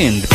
end.